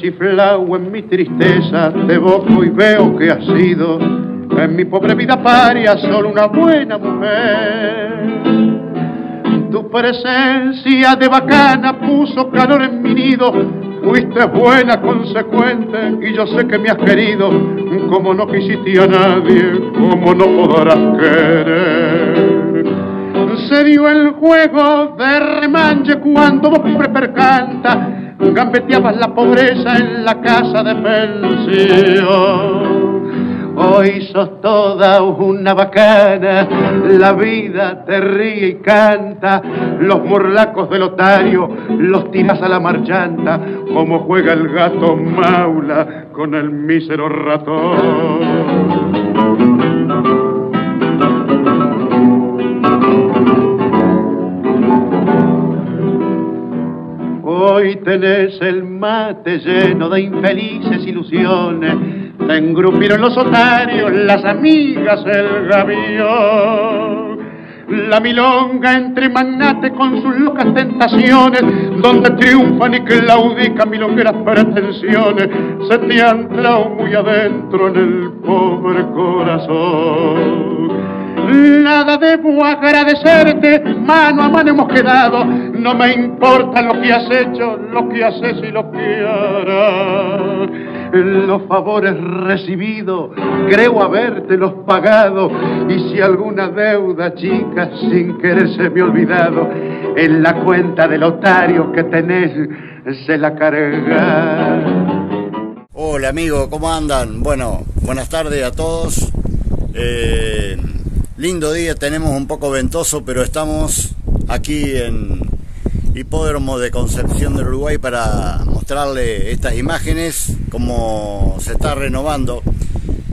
Rechiflao en mi tristeza, te evoco y veo que has sido en mi pobre vida paria solo una buena mujer. Tu presencia de bacana puso calor en mi nido, fuiste buena, consecuente, y yo sé que me has querido, como no quisiste a nadie, como no podrás querer. Se dio el juego de remanche cuando vos percanta, gambeteabas la pobreza en la casa de pensión. Hoy sos toda una bacana, la vida te ríe y canta, los morlacos del otario los tiras a la marchanta, como juega el gato maula con el mísero ratón. Hoy tenés el mate lleno de infelices ilusiones, te engrupieron los otarios, las amigas, el gavión. La milonga entre magnates con sus locas tentaciones, donde triunfan y claudican milongueras pretensiones, se te han muy adentro en el pobre corazón. Nada debo agradecerte, mano a mano hemos quedado. No me importa lo que has hecho, lo que haces y lo que harás. Los favores recibidos, creo habértelos pagado. Y si alguna deuda, chica, sin querer se me olvidado, en la cuenta del otario que tenés, se la carga. Hola amigo, ¿cómo andan? Bueno, buenas tardes a todos. Eh, Lindo día, tenemos un poco ventoso, pero estamos aquí en Hipódromo de Concepción del Uruguay para mostrarle estas imágenes, cómo se está renovando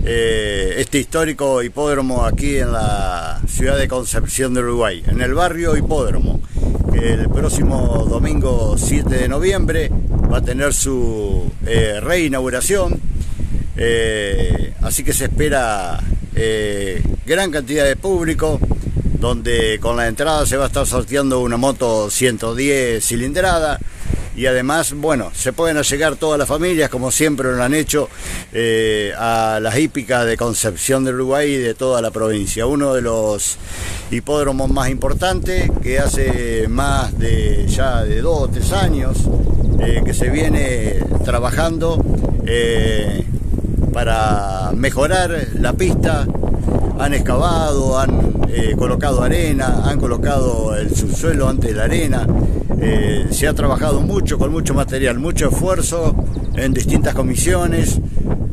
eh, este histórico hipódromo aquí en la ciudad de Concepción del Uruguay, en el barrio Hipódromo, el próximo domingo 7 de noviembre va a tener su eh, reinauguración, eh, así que se espera gran cantidad de público, donde con la entrada se va a estar sorteando una moto 110 cilindrada y además, bueno, se pueden llegar todas las familias, como siempre lo han hecho, eh, a las hípicas de Concepción del Uruguay y de toda la provincia. Uno de los hipódromos más importantes, que hace más de ya de dos o tres años eh, que se viene trabajando eh, para mejorar la pista, han excavado, han eh, colocado arena, han colocado el subsuelo antes de la arena. Eh, se ha trabajado mucho, con mucho material, mucho esfuerzo en distintas comisiones.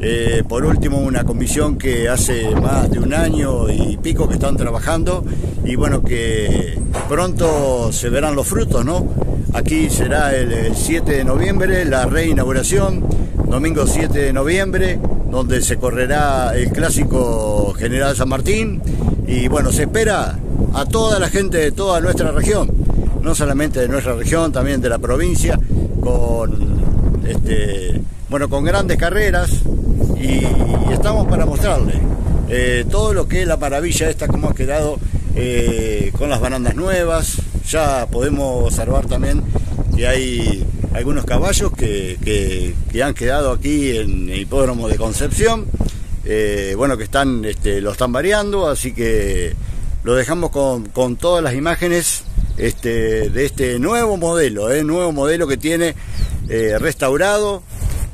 Eh, por último, una comisión que hace más de un año y pico que están trabajando y bueno, que pronto se verán los frutos, ¿no? Aquí será el 7 de noviembre la reinauguración, domingo 7 de noviembre, donde se correrá el clásico General San Martín. Y bueno, se espera a toda la gente de toda nuestra región, no solamente de nuestra región, también de la provincia, con este, bueno, con grandes carreras. Y, estamos para mostrarle eh, todo lo que es la maravilla esta, cómo ha quedado eh, con las barandas nuevas, ya podemos observar también que hay algunos caballos que, han quedado aquí en el hipódromo de Concepción. Eh, bueno, que están, este, lo están variando, así que lo dejamos con, todas las imágenes este, de este nuevo modelo, eh, nuevo modelo que tiene eh, restaurado.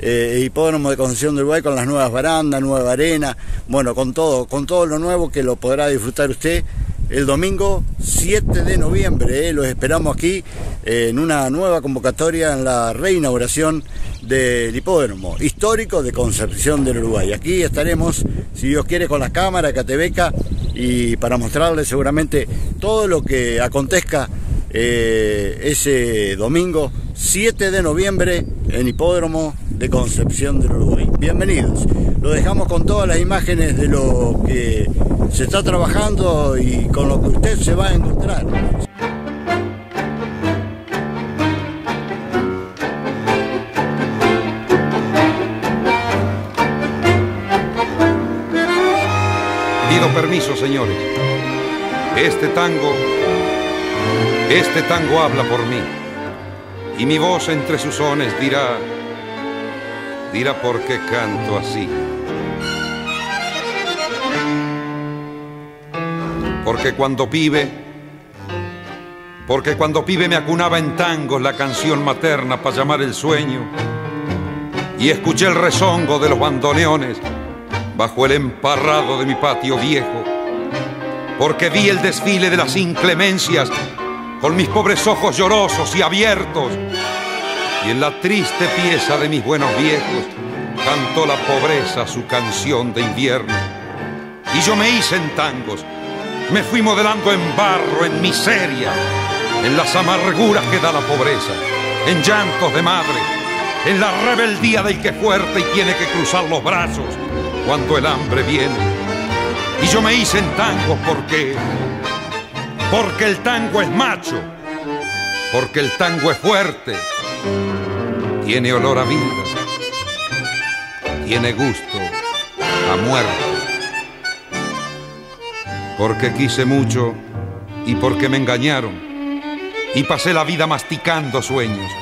Hipódromo de Concepción de Uruguay con las nuevas barandas, nueva arena, bueno, con todo, con todo lo nuevo que lo podrá disfrutar usted el domingo 7 de noviembre. Eh, los esperamos aquí en una nueva convocatoria en la reinauguración del hipódromo histórico de Concepción del Uruguay. Aquí estaremos, si Dios quiere, con las cámaras de Catebeca y para mostrarles seguramente todo lo que acontezca eh, ese domingo 7 de noviembre en Hipódromo de Concepción del Uruguay. Bienvenidos. Lo dejamos con todas las imágenes de lo que se está trabajando y con lo que usted se va a encontrar. Pido permiso, señores. Este tango, este tango habla por mí. Y mi voz entre sus sones dirá, dirá por qué canto así. Porque cuando pibe, porque cuando pibe me acunaba en tangos la canción materna para llamar el sueño y escuché el rezongo de los bandoneones bajo el emparrado de mi patio viejo, porque vi el desfile de las inclemencias con mis pobres ojos llorosos y abiertos y en la triste pieza de mis buenos viejos cantó la pobreza su canción de invierno. Y yo me hice en tangos, me fui modelando en barro, en miseria, en las amarguras que da la pobreza, en llantos de madre, en la rebeldía del que fuerte y tiene que cruzar los brazos cuando el hambre viene. Y yo me hice en tangos porque, porque el tango es macho, porque el tango es fuerte tiene olor a vida, tiene gusto a muerte. Porque quise mucho y porque me engañaron y pasé la vida masticando sueños.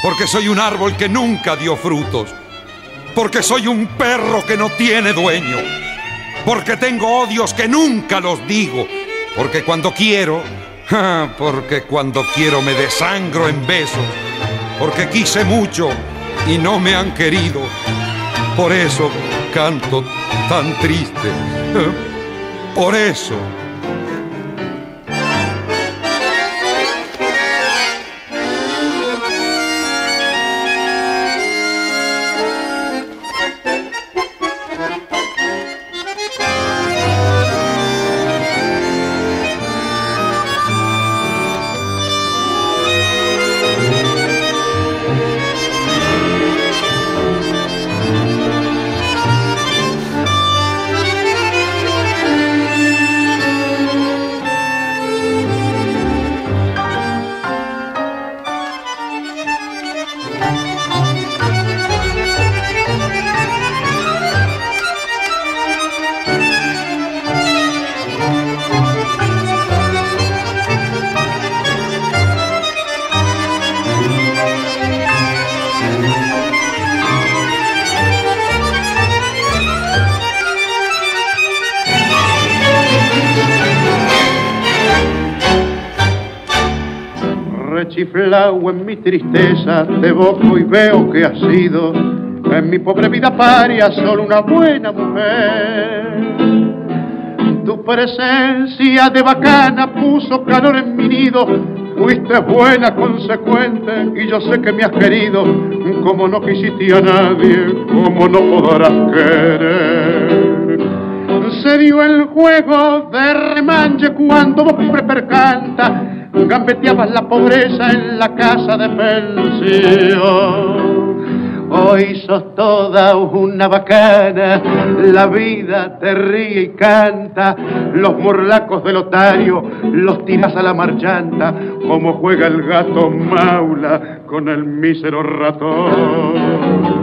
Porque soy un árbol que nunca dio frutos. Porque soy un perro que no tiene dueño. Porque tengo odios que nunca los digo. Porque cuando quiero, porque cuando quiero me desangro en besos porque quise mucho y no me han querido. Por eso canto tan triste. Por eso chiflao en mi tristeza, te boco y veo que has sido en mi pobre vida paria solo una buena mujer. Tu presencia de bacana puso calor en mi nido, fuiste buena, consecuente, y yo sé que me has querido, como no quisiste a nadie, como no podrás querer. Se dio el juego de remanche cuando vos percanta gambeteabas la pobreza en la casa de pensión. Hoy sos toda una bacana, la vida te ríe y canta, los morlacos del otario los tiras a la marchanta, como juega el gato maula con el mísero ratón.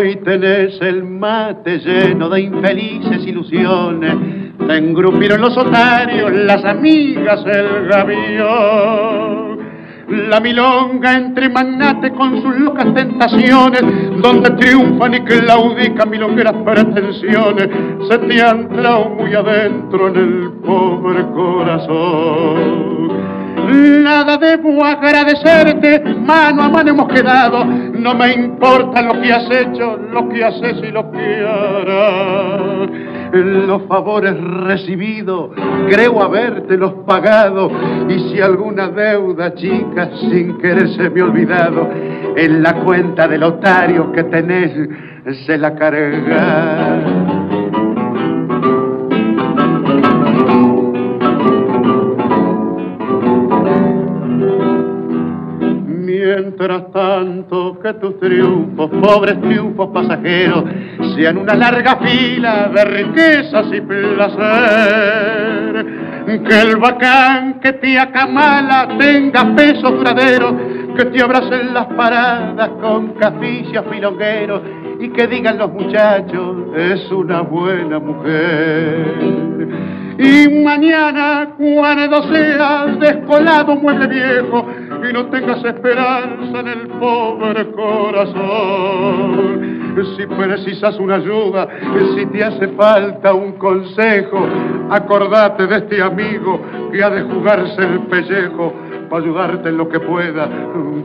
Hoy tenés el mate lleno de infelices ilusiones. Te engrupieron los otarios, las amigas, el gavión. La milonga entre magnates con sus locas tentaciones, donde triunfan y claudican milongueras pretensiones, se te han muy adentro en el pobre corazón. Nada debo agradecerte, mano a mano hemos quedado. No me importa lo que has hecho, lo que haces y lo que harás. Los favores recibidos, creo habértelos pagado. Y si alguna deuda, chica, sin querer se me olvidado, en la cuenta del otario que tenés, se la carga. Mientras tanto que tus triunfos, pobres triunfos pasajeros, sean una larga fila de riquezas y placer. Que el bacán que te acamala tenga peso duradero, que te abracen las paradas con caficias filongueros y que digan los muchachos, es una buena mujer. Y mañana, cuando seas descolado mueble viejo y no tengas esperanza en el pobre corazón, si precisas una ayuda, si te hace falta un consejo, acordate de este amigo que ha de jugarse el pellejo para ayudarte en lo que pueda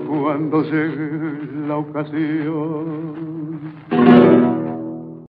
cuando llegue la ocasión.